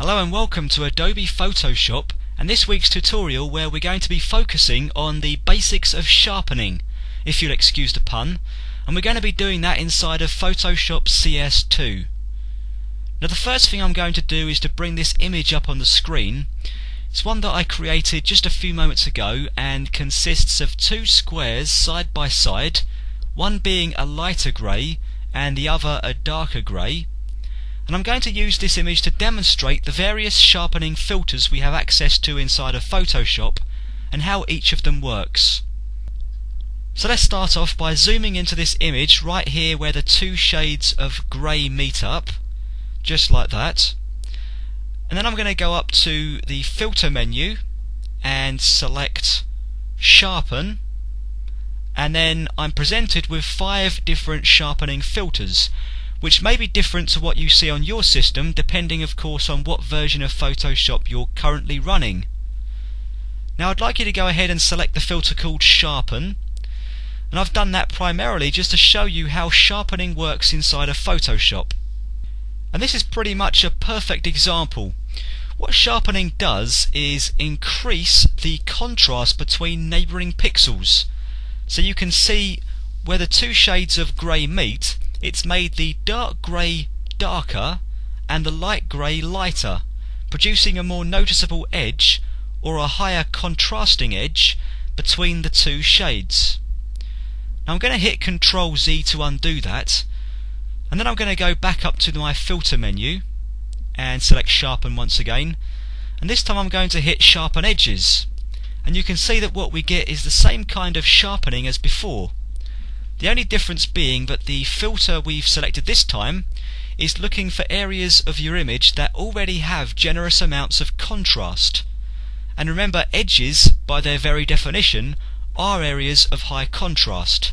Hello and welcome to Adobe Photoshop and this week's tutorial where we're going to be focusing on the basics of sharpening, if you'll excuse the pun, and we're going to be doing that inside of Photoshop CS2. Now the first thing I'm going to do is to bring this image up on the screen. It's one that I created just a few moments ago and consists of two squares side by side, one being a lighter grey and the other a darker grey and I'm going to use this image to demonstrate the various sharpening filters we have access to inside of Photoshop and how each of them works. So let's start off by zooming into this image right here where the two shades of grey meet up, just like that. And then I'm going to go up to the filter menu and select sharpen and then I'm presented with five different sharpening filters which may be different to what you see on your system depending of course on what version of Photoshop you're currently running. Now I'd like you to go ahead and select the filter called Sharpen and I've done that primarily just to show you how sharpening works inside of Photoshop. And this is pretty much a perfect example. What sharpening does is increase the contrast between neighbouring pixels. So you can see where the two shades of grey meet it's made the dark grey darker and the light grey lighter, producing a more noticeable edge or a higher contrasting edge between the two shades. Now I'm going to hit Ctrl Z to undo that and then I'm going to go back up to my filter menu and select sharpen once again. And this time I'm going to hit sharpen edges. And you can see that what we get is the same kind of sharpening as before the only difference being that the filter we've selected this time is looking for areas of your image that already have generous amounts of contrast. And remember, edges, by their very definition, are areas of high contrast,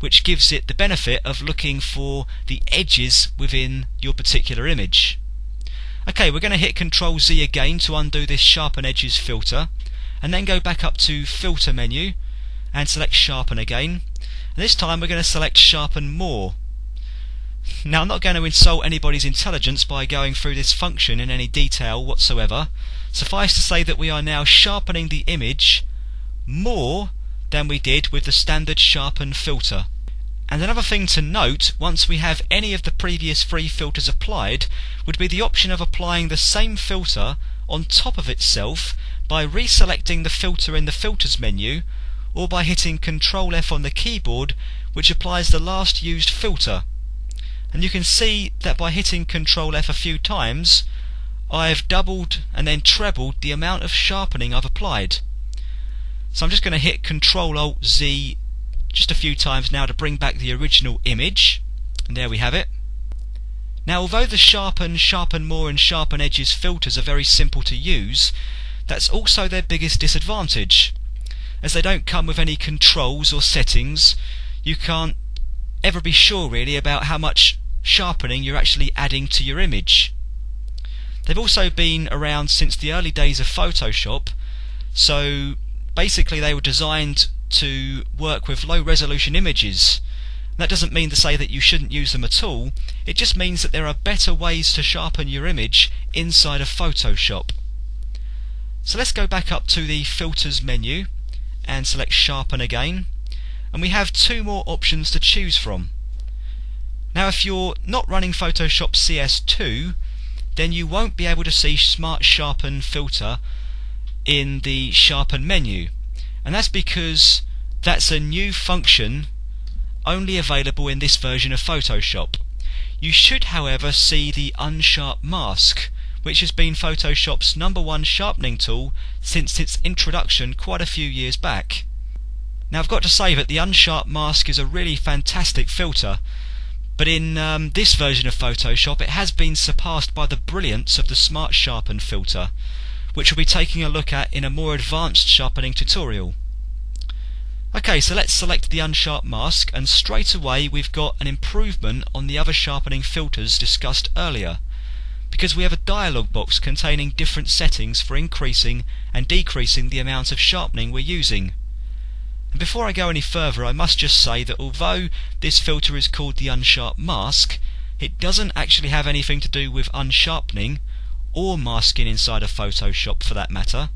which gives it the benefit of looking for the edges within your particular image. Okay, we're going to hit Ctrl Z again to undo this Sharpen Edges filter, and then go back up to Filter menu, and select Sharpen again, this time we're going to select Sharpen More. Now I'm not going to insult anybody's intelligence by going through this function in any detail whatsoever. Suffice to say that we are now sharpening the image more than we did with the standard sharpen filter. And another thing to note, once we have any of the previous three filters applied, would be the option of applying the same filter on top of itself by reselecting the filter in the filters menu or by hitting Ctrl F on the keyboard which applies the last used filter. And you can see that by hitting Ctrl F a few times I've doubled and then trebled the amount of sharpening I've applied. So I'm just going to hit Ctrl Alt Z just a few times now to bring back the original image. And there we have it. Now although the sharpen, sharpen more and sharpen edges filters are very simple to use, that's also their biggest disadvantage as they don't come with any controls or settings you can't ever be sure really about how much sharpening you're actually adding to your image. They've also been around since the early days of Photoshop so basically they were designed to work with low resolution images. That doesn't mean to say that you shouldn't use them at all, it just means that there are better ways to sharpen your image inside of Photoshop. So let's go back up to the filters menu and select sharpen again and we have two more options to choose from. Now if you're not running Photoshop CS2 then you won't be able to see Smart Sharpen filter in the sharpen menu and that's because that's a new function only available in this version of Photoshop. You should however see the unsharp mask which has been Photoshop's number one sharpening tool since its introduction quite a few years back. Now I've got to say that the unsharp mask is a really fantastic filter, but in um, this version of Photoshop it has been surpassed by the brilliance of the Smart Sharpen filter, which we'll be taking a look at in a more advanced sharpening tutorial. Okay, so let's select the unsharp mask and straight away we've got an improvement on the other sharpening filters discussed earlier because we have a dialog box containing different settings for increasing and decreasing the amount of sharpening we're using. And before I go any further I must just say that although this filter is called the unsharp mask, it doesn't actually have anything to do with unsharpening or masking inside of Photoshop for that matter.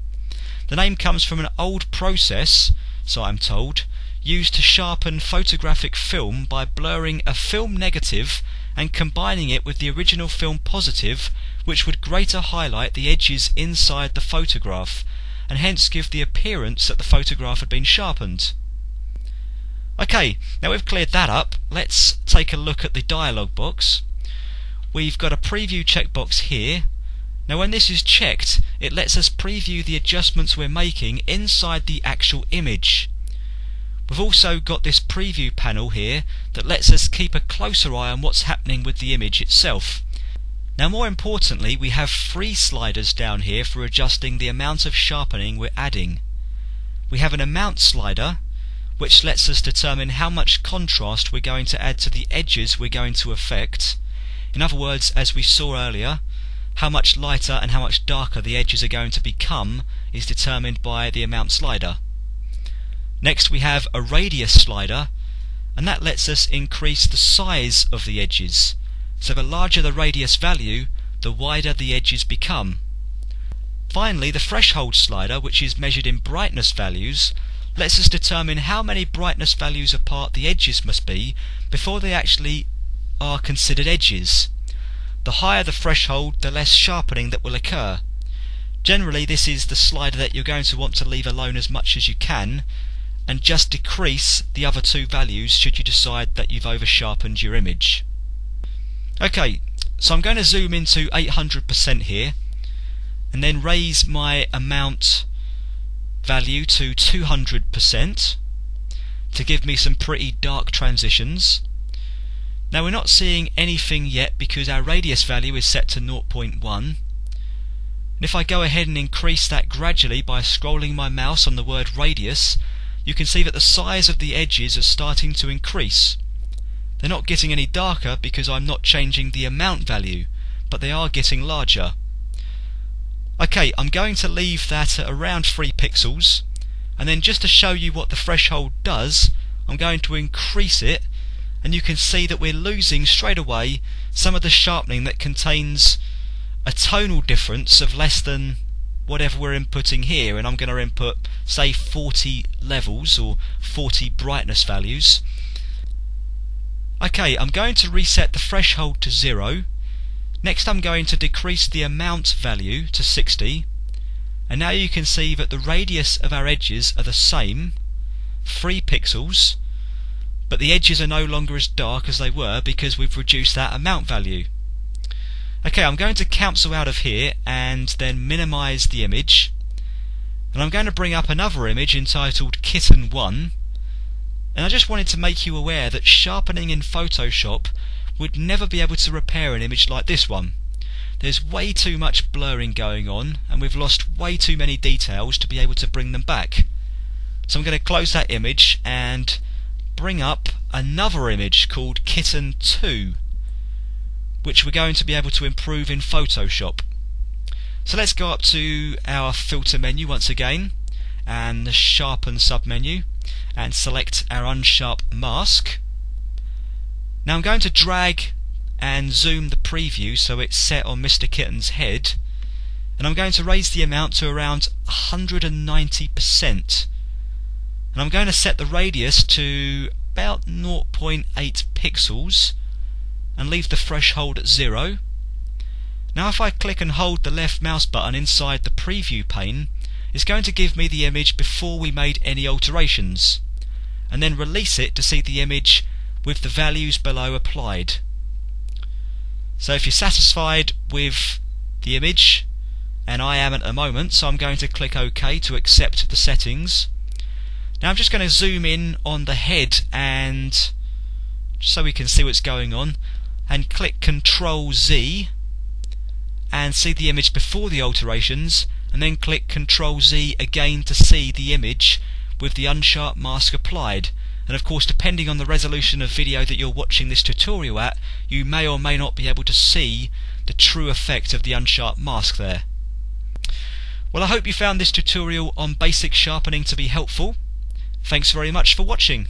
The name comes from an old process, so I'm told, used to sharpen photographic film by blurring a film negative and combining it with the original film positive, which would greater highlight the edges inside the photograph, and hence give the appearance that the photograph had been sharpened. Okay, now we've cleared that up, let's take a look at the dialog box. We've got a preview checkbox here. Now when this is checked, it lets us preview the adjustments we're making inside the actual image. We've also got this preview panel here that lets us keep a closer eye on what's happening with the image itself. Now more importantly, we have three sliders down here for adjusting the amount of sharpening we're adding. We have an amount slider, which lets us determine how much contrast we're going to add to the edges we're going to affect. In other words, as we saw earlier, how much lighter and how much darker the edges are going to become is determined by the amount slider. Next we have a radius slider and that lets us increase the size of the edges. So the larger the radius value, the wider the edges become. Finally, the threshold slider, which is measured in brightness values, lets us determine how many brightness values apart the edges must be before they actually are considered edges. The higher the threshold, the less sharpening that will occur. Generally, this is the slider that you're going to want to leave alone as much as you can, and just decrease the other two values should you decide that you've over sharpened your image. Okay, so I'm going to zoom into 800% here and then raise my amount value to 200% to give me some pretty dark transitions. Now we're not seeing anything yet because our radius value is set to 0.1 and if I go ahead and increase that gradually by scrolling my mouse on the word radius you can see that the size of the edges are starting to increase. They're not getting any darker because I'm not changing the amount value, but they are getting larger. Okay, I'm going to leave that at around 3 pixels, and then just to show you what the threshold does, I'm going to increase it, and you can see that we're losing straight away some of the sharpening that contains a tonal difference of less than whatever we're inputting here and I'm going to input say 40 levels or 40 brightness values. Okay I'm going to reset the threshold to 0 next I'm going to decrease the amount value to 60 and now you can see that the radius of our edges are the same 3 pixels but the edges are no longer as dark as they were because we've reduced that amount value Okay, I'm going to cancel out of here and then minimize the image. And I'm going to bring up another image entitled Kitten1. And I just wanted to make you aware that sharpening in Photoshop would never be able to repair an image like this one. There's way too much blurring going on and we've lost way too many details to be able to bring them back. So I'm going to close that image and bring up another image called Kitten2 which we're going to be able to improve in Photoshop. So let's go up to our filter menu once again and the sharpen submenu and select our unsharp mask. Now I'm going to drag and zoom the preview so it's set on Mr. Kitten's head and I'm going to raise the amount to around 190% and I'm going to set the radius to about 0.8 pixels and leave the threshold at 0. Now if I click and hold the left mouse button inside the preview pane, it's going to give me the image before we made any alterations, and then release it to see the image with the values below applied. So if you're satisfied with the image, and I am at the moment, so I'm going to click OK to accept the settings. Now I'm just going to zoom in on the head and so we can see what's going on and click Control Z and see the image before the alterations and then click Control Z again to see the image with the unsharp mask applied and of course depending on the resolution of video that you're watching this tutorial at you may or may not be able to see the true effect of the unsharp mask there. Well I hope you found this tutorial on basic sharpening to be helpful. Thanks very much for watching.